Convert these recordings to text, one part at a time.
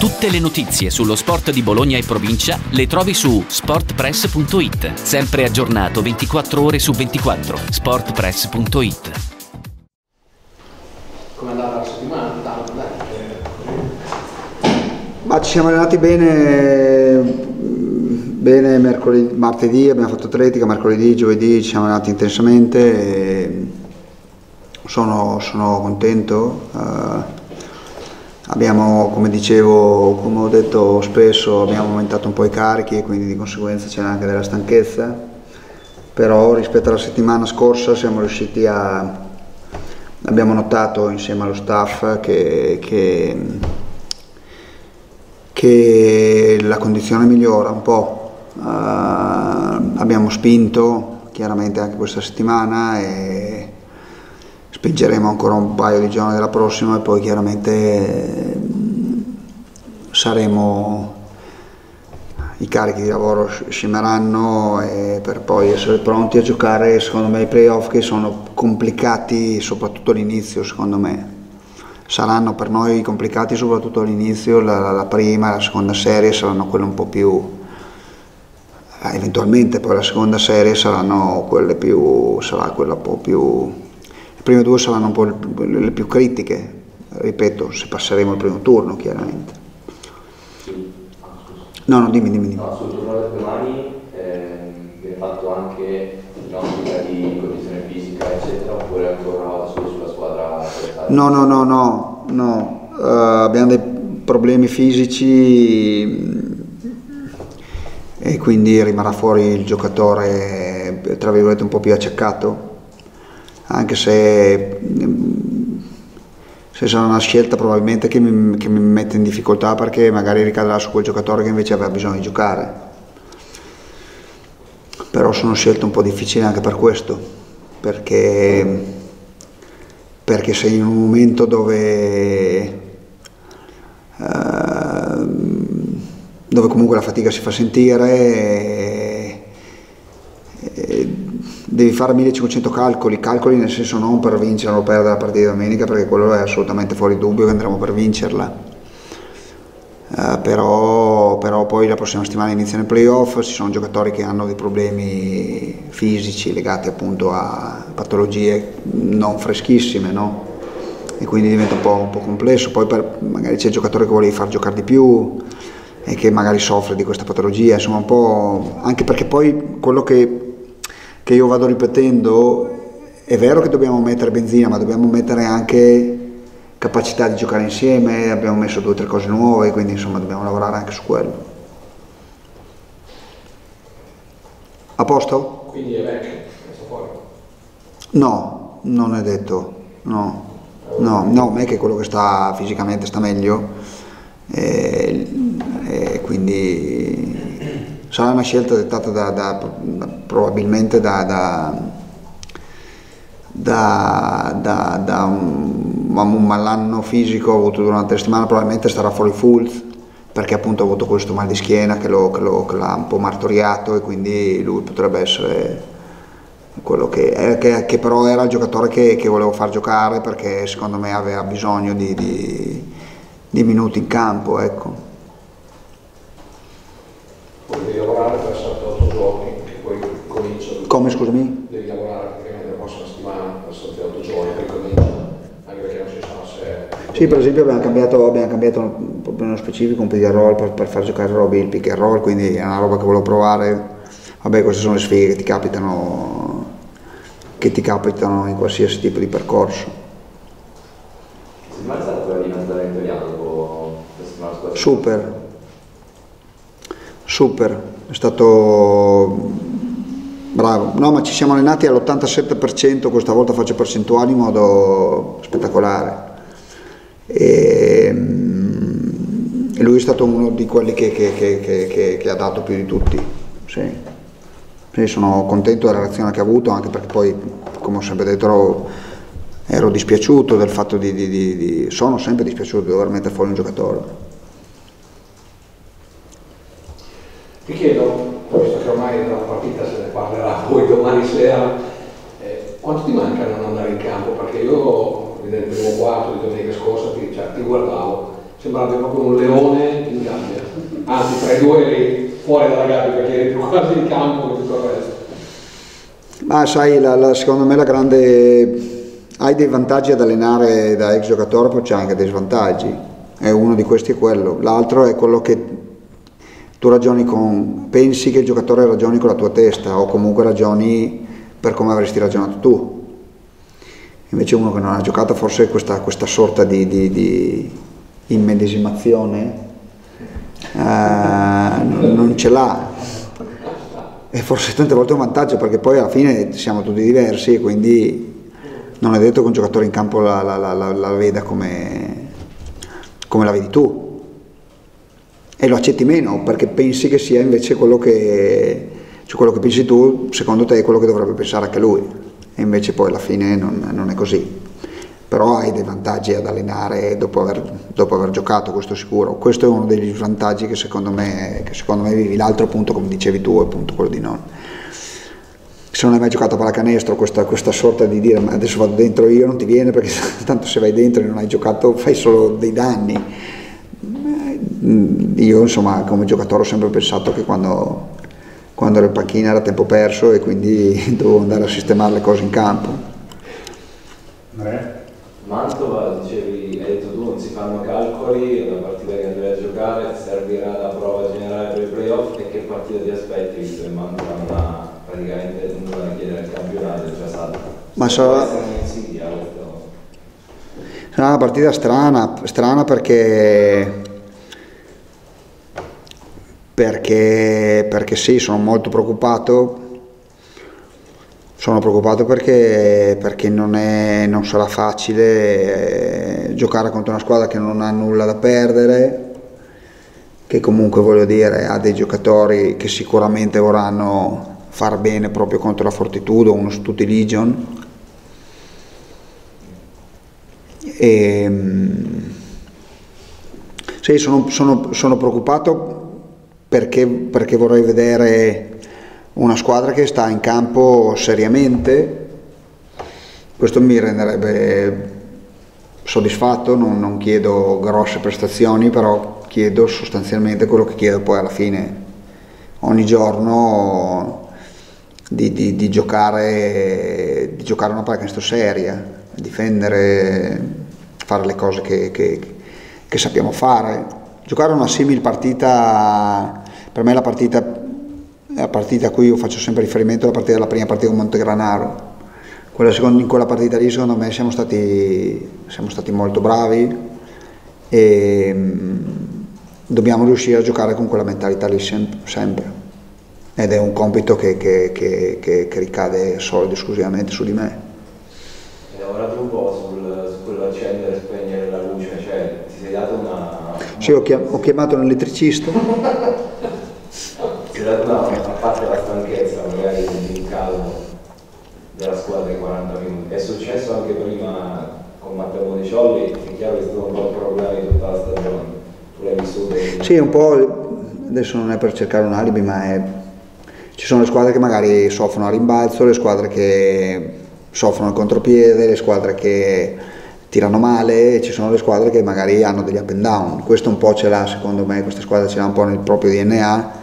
Tutte le notizie sullo sport di Bologna e provincia le trovi su sportpress.it. Sempre aggiornato 24 ore su 24. sportpress.it. Come andava la settimana? Ma ci siamo allenati bene, bene mercoledì, martedì abbiamo fatto atletica, mercoledì, giovedì ci siamo allenati intensamente e sono, sono contento. eh, abbiamo, come dicevo, come ho detto spesso, abbiamo aumentato un po' i carichi e quindi di conseguenza c'è anche della stanchezza, però rispetto alla settimana scorsa siamo riusciti a... abbiamo notato insieme allo staff che, che che la condizione migliora un po'. Eh, abbiamo spinto chiaramente anche questa settimana e spingeremo ancora un paio di giorni della prossima e poi chiaramente eh, saremo i carichi di lavoro scimeranno per poi essere pronti a giocare secondo me i playoff che sono complicati soprattutto all'inizio secondo me. Saranno per noi complicati soprattutto all'inizio, la, la, prima e la seconda serie saranno quelle un po' più, eh, eventualmente poi la seconda serie saranno quelle più, sarà quella un po' più, prime due saranno un po' le più critiche, ripeto, se passeremo il primo turno chiaramente. No, no, dimmi, dimmi. dimmi. No, sul turno di domani eh, viene fatto anche in ottica di condizione fisica, eccetera, oppure ancora solo sulla squadra No, no, no, no, no. Uh, abbiamo dei problemi fisici e quindi rimarrà fuori il giocatore, tra virgolette, un po' più acciaccato, anche se, mm, se sarà una scelta probabilmente che mi, che mi mette in difficoltà perché magari ricadrà su quel giocatore che invece aveva bisogno di giocare. Però sono scelte un po' difficili anche per questo, perché perché sei in un momento dove, eh, dove comunque la fatica si fa sentire devi fare 1500 calcoli, calcoli nel senso non per vincere o perdere la partita di domenica perché quello è assolutamente fuori dubbio che andremo per vincerla. Uh, però, però, poi la prossima settimana iniziano i playoff, ci sono giocatori che hanno dei problemi fisici legati appunto a patologie non freschissime, no? E quindi diventa un po', un po complesso, poi per, magari c'è il giocatore che volevi far giocare di più e che magari soffre di questa patologia, insomma un po', anche perché poi quello che, che io vado ripetendo è vero che dobbiamo mettere benzina, ma dobbiamo mettere anche capacità di giocare insieme, abbiamo messo due o tre cose nuove, quindi insomma dobbiamo lavorare anche su quello. A posto? Quindi è vecchio, fuori. No, non è detto, no. No, no, me che è quello che sta fisicamente sta meglio e, e quindi sarà una scelta dettata da, da, da, probabilmente da, un, un malanno fisico avuto durante la settimana, probabilmente starà fuori full perché appunto ha avuto questo mal di schiena che, lo, che, lo, che l'ha un po' martoriato e quindi lui potrebbe essere quello che, eh, che, che, però era il giocatore che, che, volevo far giocare perché secondo me aveva bisogno di, di, di minuti in campo. Ecco. Devi lavorare per 7-8 giorni che poi comincia. Come scusami? Devi lavorare praticamente la prossima settimana per 7-8 giorni poi comincia, anche perché non si sa se. Sì, per esempio abbiamo cambiato, abbiamo cambiato proprio nello specifico un pick and roll per, per far giocare Robby il pick and roll, quindi è una roba che volevo provare. Vabbè, queste sono le sfighe che ti capitano che ti capitano in qualsiasi tipo di percorso. Settimana è stata quella di Nazareno italiano settimana scorsa? Super, super, è stato bravo. No, ma ci siamo allenati all'87%, questa volta faccio percentuali in modo spettacolare. E, e lui è stato uno di quelli che, che, che, che ha dato più di tutti. Sì. Quindi sono contento della reazione che ha avuto, anche perché poi, come ho sempre detto, ero, dispiaciuto del fatto di, di, di, di, sono sempre dispiaciuto di dover mettere fuori un giocatore. Ti chiedo, visto che ormai della partita parlerà poi domani sera, eh, quanto ti manca non andare in campo? Perché io nel primo quarto di domenica scorsa ti, cioè, ti guardavo sembrava proprio un leone in gabbia. Anzi, tra i due eri fuori dalla gabbia perché eri più quasi in campo che tutto il resto. Ma sai, la, la, secondo me la grande... Hai dei vantaggi ad allenare da ex giocatore, poi c'è anche dei svantaggi. E uno di questi è quello. L'altro è quello che tu ragioni con... pensi che il giocatore ragioni con la tua testa o comunque ragioni per come avresti ragionato tu. Invece uno che non ha giocato forse questa, questa sorta di, di, di immedesimazione eh, non ce l'ha e forse tante volte è un vantaggio perché poi alla fine siamo tutti diversi e quindi non è detto che un giocatore in campo la, la, la, la veda come, come, la vedi tu e lo accetti meno perché pensi che sia invece quello che, cioè quello che pensi tu secondo te è quello che dovrebbe pensare anche lui e invece poi alla fine non, non è così però hai dei vantaggi ad allenare dopo aver, dopo aver, giocato, questo sicuro. Questo è uno degli svantaggi che secondo me, che secondo me vivi. L'altro punto, come dicevi tu, è appunto quello di non. Se non hai mai giocato a pallacanestro, questa, questa sorta di dire ma adesso vado dentro io, non ti viene perché tanto se vai dentro e non hai giocato fai solo dei danni. Io insomma come giocatore ho sempre pensato che quando, quando ero in panchina era tempo perso e quindi dovevo andare a sistemare le cose in campo. Mantova, dicevi, hai detto tu, non si fanno calcoli, è una partita che andrai a giocare, servirà da prova generale per i playoff e che partita ti aspetti, visto che Mantova non ha praticamente nulla da chiedere al campionato, già salta. Ma sarà... Sarà una partita strana, strana perché... Perché, perché sì, sono molto preoccupato sono preoccupato perché, perché non, è, non, sarà facile eh, giocare contro una squadra che non ha nulla da perdere, che comunque voglio dire ha dei giocatori che sicuramente vorranno far bene proprio contro la Fortitudo, uno su tutti Legion. E, ehm, sì, sono, sono, sono preoccupato perché, perché vorrei vedere una squadra che sta in campo seriamente, questo mi renderebbe soddisfatto, non, non, chiedo grosse prestazioni, però chiedo sostanzialmente quello che chiedo poi alla fine, ogni giorno di, di, di, giocare, di giocare una pallacanestro seria, difendere, fare le cose che, che, che sappiamo fare. Giocare una simile partita, per me la partita la partita a cui io faccio sempre riferimento è la partita della prima partita con Montegranaro. Quella in quella partita lì secondo me siamo stati, siamo stati molto bravi e mm, dobbiamo riuscire a giocare con quella mentalità lì sempre. sempre. Ed è un compito che, che, che, che ricade solo ed esclusivamente su di me. Ora tu un po' sul, su quello accendere e spegnere la luce, cioè ti sei dato una... Sì, ho, chiamato un elettricista. si tratta a parte la stanchezza magari in caldo della squadra in 40 minuti. È successo anche prima con Matteo Moniciolli, è chiaro che è stato un po' il problema di tutta la stagione. Tu l'hai vissuto? Sì, un po', adesso non è per cercare un alibi, ma è... ci sono le squadre che magari soffrono a rimbalzo, le squadre che soffrono il contropiede, le squadre che tirano male ci sono le squadre che magari hanno degli up and down. Questo un po' ce l'ha, secondo me, questa squadra ce l'ha un po' nel proprio DNA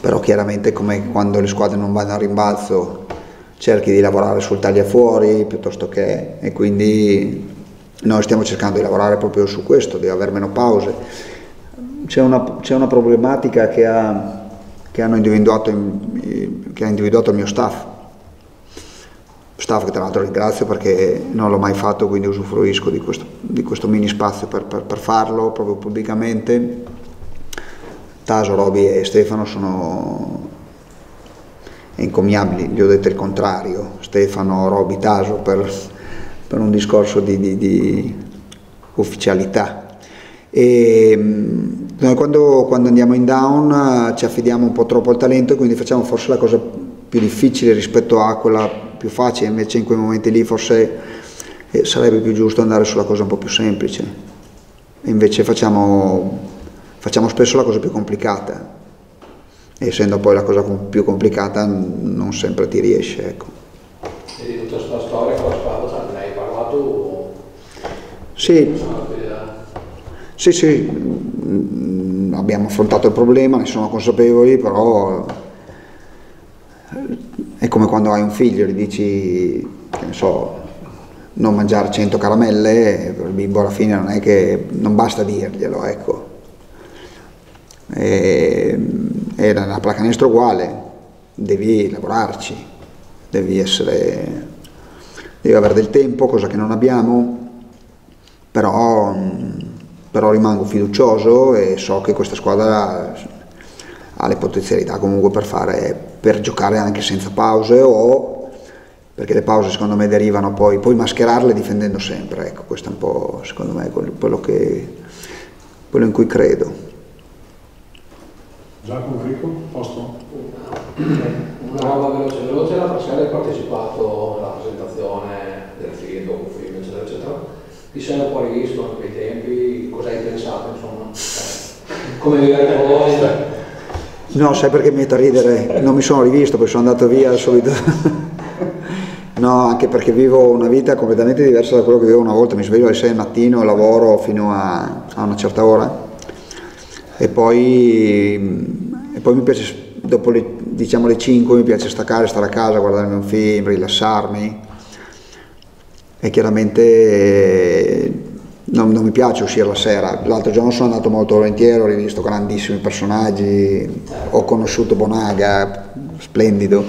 però chiaramente come quando le squadre non vanno a rimbalzo cerchi di lavorare sul taglia fuori piuttosto che e quindi noi stiamo cercando di lavorare proprio su questo, di avere meno pause. C'è una, c'è una problematica che ha, che, individuato in, che ha individuato il mio staff, staff che tra l'altro ringrazio perché non l'ho mai fatto quindi usufruisco di questo, di questo mini spazio per, per, per farlo proprio pubblicamente Taso, Roby e Stefano sono incommiabili, gli ho detto il contrario, Stefano, Roby, Taso per, per un discorso di, di, di ufficialità. E, mm, noi quando, quando, andiamo in down ci affidiamo un po' troppo al talento e quindi facciamo forse la cosa più difficile rispetto a quella più facile, invece in quei momenti lì forse eh, sarebbe più giusto andare sulla cosa un po' più semplice. Invece facciamo facciamo spesso la cosa più complicata e essendo poi la cosa più non sempre ti riesce. Ecco. E di tutta questa storia con la squadra ne hai parlato? Sì. Sì, sì, abbiamo affrontato il problema, ne sono consapevoli, però è come quando hai un figlio, gli dici, ne so, non mangiare 100 caramelle, il bimbo alla fine non è che non basta dirglielo, ecco. E, e la placanestro uguale, devi lavorarci, devi essere, devi avere del tempo, cosa che non abbiamo, però, però rimango fiducioso e so che questa squadra ha le potenzialità comunque per, fare, per giocare anche senza pause o perché le pause secondo me derivano poi, puoi mascherarle difendendo sempre, ecco questo è un po' secondo me quello, che, quello in cui credo. Giacomo Enrico, posto? Una roba veloce, veloce, la Pasquale hai partecipato alla presentazione del film, dopo film, eccetera, eccetera. Ti sei un po' rivisto in quei tempi, cosa hai pensato, insomma? Come vivete voi? No, sai perché mi metto a ridere? Non mi sono rivisto perché sono andato via subito. no, anche perché vivo una vita completamente diversa da quello che vivevo una volta. Mi sveglio alle 6 del mattino, lavoro fino a, a una certa ora e poi, e poi mi piace, dopo le, diciamo le 5 mi piace staccare, stare a casa, guardarmi un film, rilassarmi e chiaramente non, non, mi piace uscire la sera. L'altro giorno sono andato molto volentieri, ho rivisto grandissimi personaggi, ho conosciuto Bonaga, splendido,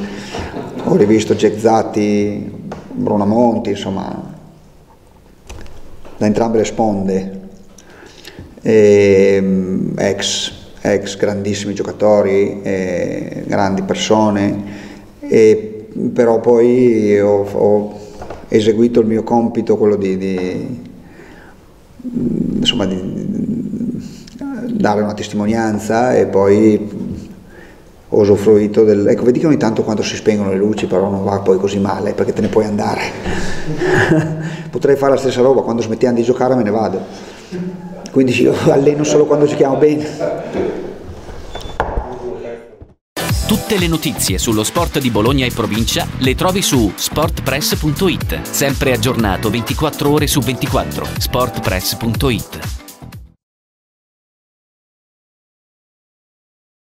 ho rivisto Jack Zatti, Bruno Monti, insomma, da entrambe le sponde. E, ehm, ex, ex, grandissimi giocatori, eh, grandi persone, e, però poi ho, ho, eseguito il mio compito, quello di, di, insomma, di dare una testimonianza e poi ho usufruito del... Ecco, vedi che ogni tanto quando si spengono le luci però non va poi così male perché te ne puoi andare. Potrei fare la stessa roba, quando smettiamo di giocare me ne vado quindi io alleno solo quando giochiamo bene. Tutte le notizie sullo sport di Bologna e provincia le trovi su sportpress.it, sempre aggiornato 24 ore su 24. sportpress.it